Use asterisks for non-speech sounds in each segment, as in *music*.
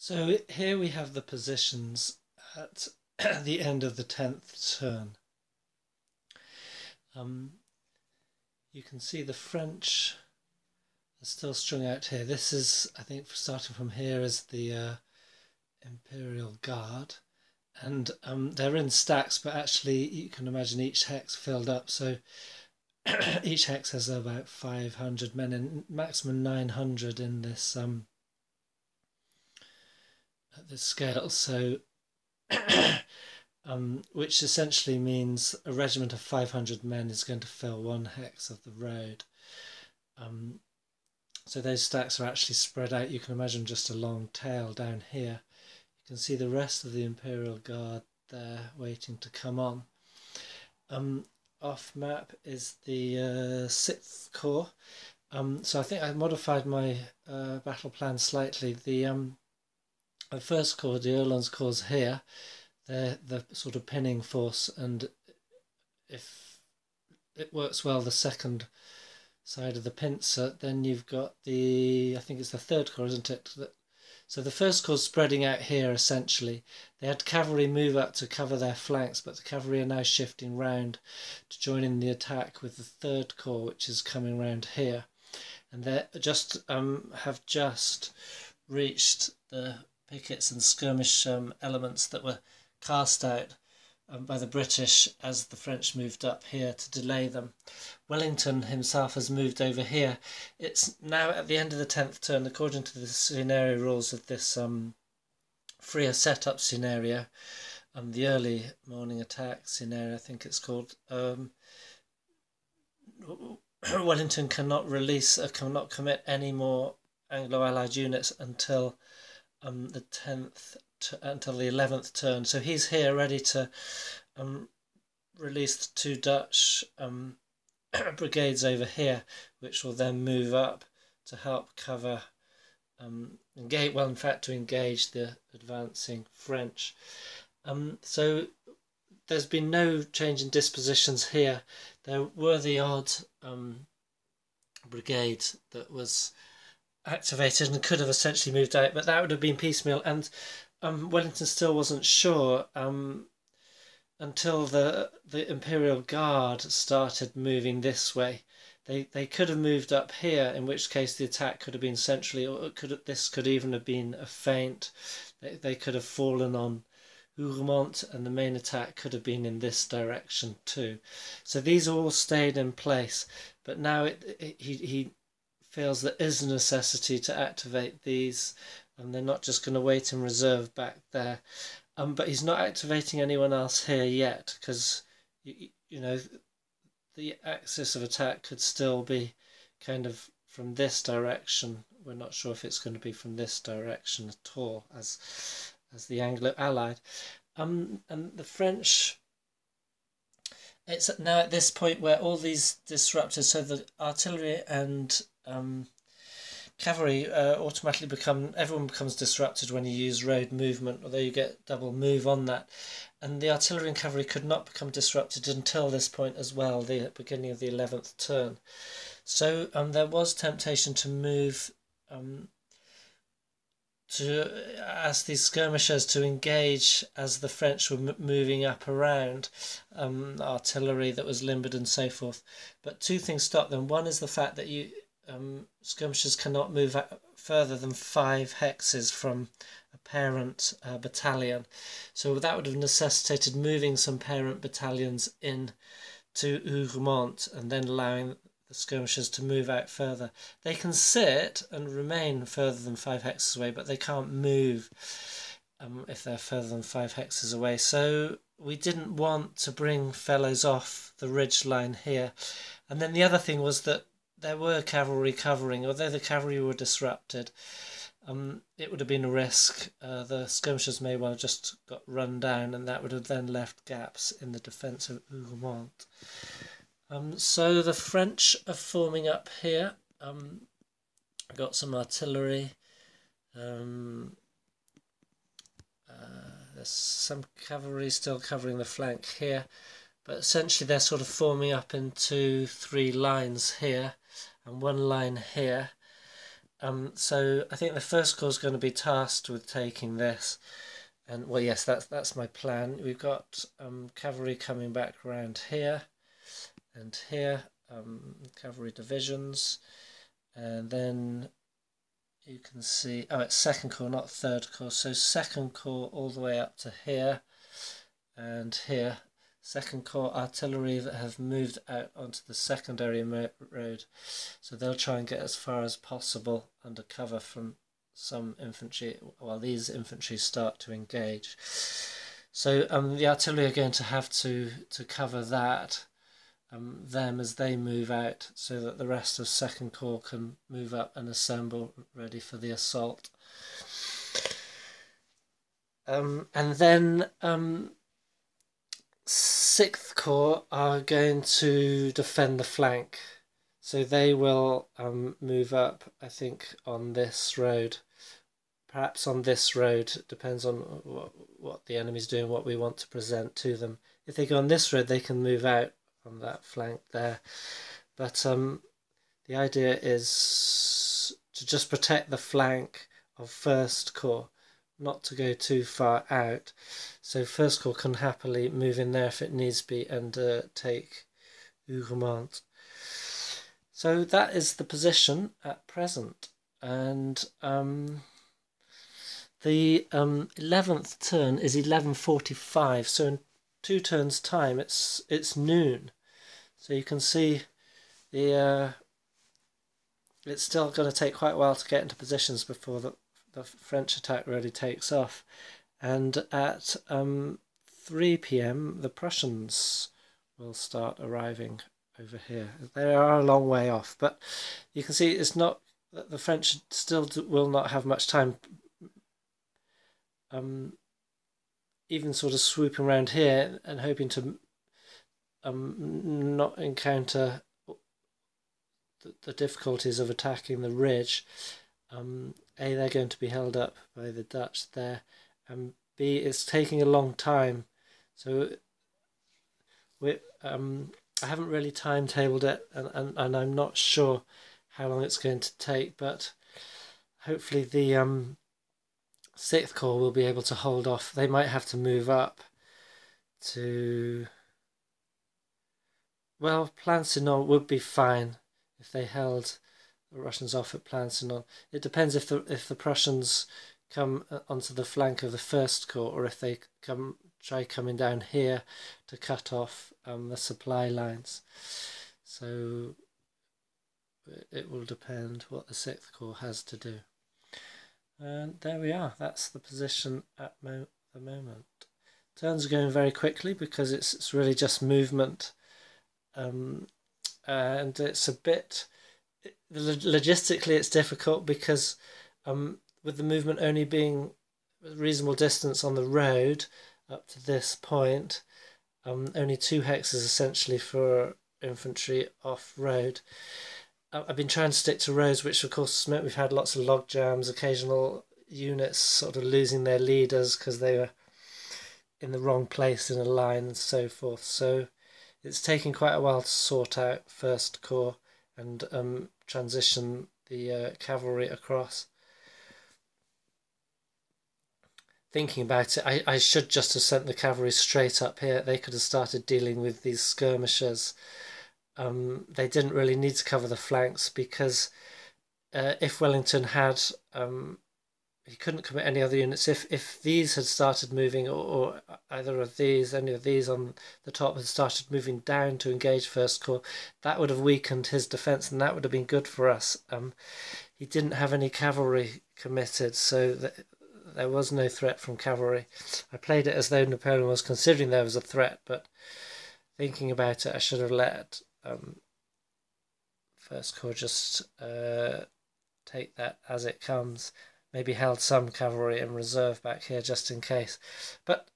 So here we have the positions at *clears throat* the end of the 10th turn. Um, you can see the French are still strung out here. This is, I think, starting from here is the uh, Imperial Guard. And um, they're in stacks, but actually you can imagine each hex filled up. So *clears throat* each hex has about 500 men and maximum 900 in this um, at this scale. So *coughs* um, which essentially means a regiment of 500 men is going to fill one hex of the road. Um, so those stacks are actually spread out. You can imagine just a long tail down here. You can see the rest of the Imperial Guard there waiting to come on. Um, off map is the uh, Sixth Corps. Um, so I think I modified my uh, battle plan slightly. The um, the first corps, the d'Erlon's corps here, they're the sort of pinning force, and if it works well, the second side of the pincer, then you've got the I think it's the third corps, isn't it? So the first corps spreading out here essentially. They had cavalry move up to cover their flanks, but the cavalry are now shifting round to join in the attack with the third corps, which is coming round here, and they just um, have just reached the pickets and skirmish um, elements that were cast out um, by the British as the French moved up here to delay them. Wellington himself has moved over here. It's now at the end of the 10th turn, according to the scenario rules of this um, freer setup scenario, um, the early morning attack scenario, I think it's called. Um, *coughs* Wellington cannot release, uh, cannot commit any more Anglo-Allied units until um, the 10th until the 11th turn. So he's here ready to um, release the two Dutch um, *clears throat* brigades over here, which will then move up to help cover, um, engage, well, in fact, to engage the advancing French. Um, so there's been no change in dispositions here. There were the odd um, brigade that was activated and could have essentially moved out, but that would have been piecemeal. And um, Wellington still wasn't sure um, until the the Imperial Guard started moving this way. They they could have moved up here, in which case the attack could have been centrally, or could this could even have been a feint. They they could have fallen on Hougoumont, and the main attack could have been in this direction too. So these all stayed in place, but now it, it he he feels there is a necessity to activate these and they're not just going to wait in reserve back there. Um, but he's not activating anyone else here yet because you, you know the axis of attack could still be kind of from this direction. We're not sure if it's going to be from this direction at all as as the Anglo Allied. Um, and the French it's now at this point where all these disruptors, so the artillery and um, cavalry uh, automatically become everyone becomes disrupted when you use road movement although you get double move on that and the artillery and cavalry could not become disrupted until this point as well the beginning of the 11th turn so um, there was temptation to move um, to ask these skirmishers to engage as the French were moving up around um, artillery that was limbered and so forth. But two things stopped them. One is the fact that you um, skirmishers cannot move further than five hexes from a parent uh, battalion. So that would have necessitated moving some parent battalions in to Hougoumont and then allowing the skirmishers to move out further. They can sit and remain further than five hexes away, but they can't move um, if they're further than five hexes away. So we didn't want to bring fellows off the ridge line here. And then the other thing was that there were cavalry covering, although the cavalry were disrupted. Um, it would have been a risk. Uh, the skirmishers may well have just got run down, and that would have then left gaps in the defence of Hougoumont. Um, so the French are forming up here. Um, got some artillery. Um, uh, there's some cavalry still covering the flank here, but essentially they're sort of forming up into three lines here and one line here um, so I think the first corps is going to be tasked with taking this. And well, yes, that's that's my plan. We've got um, cavalry coming back around here and here, um, cavalry divisions, and then you can see, oh, it's second corps, not third corps. So second corps all the way up to here and here. Second corps artillery that have moved out onto the secondary road. So they'll try and get as far as possible under cover from some infantry while these infantry start to engage. So um, the artillery are going to have to, to cover that, um, them as they move out, so that the rest of Second Corps can move up and assemble ready for the assault. Um, and then um, Sixth Corps are going to defend the flank. So they will um, move up, I think, on this road perhaps on this road, depends on what, what the enemy's doing, what we want to present to them. If they go on this road, they can move out on that flank there. But um, the idea is to just protect the flank of First Corps, not to go too far out. So First Corps can happily move in there if it needs be and uh, take Hougoumont. So that is the position at present. And um, the um, 11th turn is 11.45, so in two turns' time it's it's noon. So you can see the uh, it's still going to take quite a while to get into positions before the, the French attack really takes off. And at um, 3 p.m. the Prussians will start arriving over here. They are a long way off, but you can see it's not the French still will not have much time um, even sort of swooping around here and hoping to um, not encounter the, the difficulties of attacking the ridge. Um, a, they're going to be held up by the Dutch there, and B, it's taking a long time. So we um, I haven't really timetabled it, and, and, and I'm not sure how long it's going to take, but hopefully the um, Sixth Corps will be able to hold off. They might have to move up to. Well, Plancenoit would be fine if they held the Prussians off at Plancenoit. It depends if the if the Prussians come uh, onto the flank of the First Corps or if they come try coming down here to cut off um, the supply lines. So it will depend what the Sixth Corps has to do. And there we are. That's the position at mo the moment. Turns are going very quickly because it's it's really just movement, um, and it's a bit logistically it's difficult because um, with the movement only being a reasonable distance on the road up to this point, um, only two hexes essentially for infantry off road. I've been trying to stick to roads, which of course meant we've had lots of log jams, occasional units sort of losing their leaders because they were in the wrong place in a line and so forth. So it's taken quite a while to sort out First Corps and um, transition the uh, cavalry across. Thinking about it, I, I should just have sent the cavalry straight up here. They could have started dealing with these skirmishers um, they didn't really need to cover the flanks because uh, if Wellington had, um, he couldn't commit any other units. If if these had started moving, or, or, either of these, any of these on the top had started moving down to engage First Corps, that would have weakened his defence, and that would have been good for us. Um, he didn't have any cavalry committed, so that there was no threat from cavalry. I played it as though Napoleon was considering there was a threat, but thinking about it, I should have let um, First Corps just uh, take that as it comes. Maybe held some cavalry in reserve back here just in case. But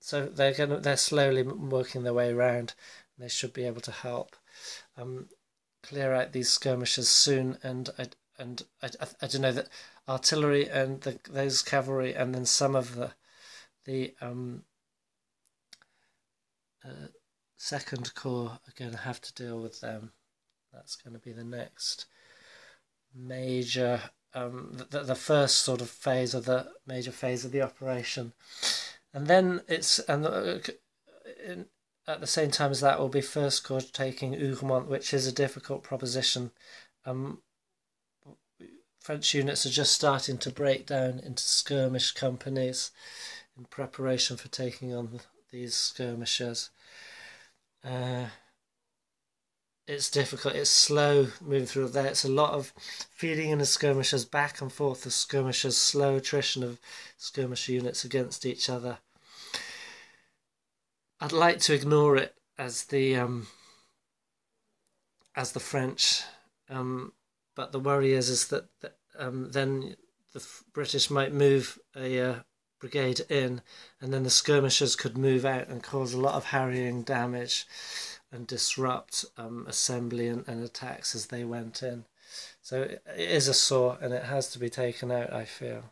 so they're gonna they're slowly working their way around. And they should be able to help um, clear out these skirmishes soon. And I and I, I, I don't know that artillery and the, those cavalry and then some of the the um, uh, Second Corps are going to have to deal with them. That's going to be the next major um, the, the first sort of phase of the major phase of the operation, and then it's and uh, in, at the same time as that will be First Corps taking Hougoumont, which is a difficult proposition. Um, French units are just starting to break down into skirmish companies in preparation for taking on these skirmishers. Uh, it's difficult. It's slow moving through there. It's a lot of feeding in the skirmishers back and forth. The skirmishers, slow attrition of skirmisher units against each other. I'd like to ignore it as the um, as the French, um, but the worry is is that, that um, then the British might move a uh, brigade in, and then the skirmishers could move out and cause a lot of harrying damage and disrupt um, assembly and, and attacks as they went in. So it is a sore and it has to be taken out, I feel.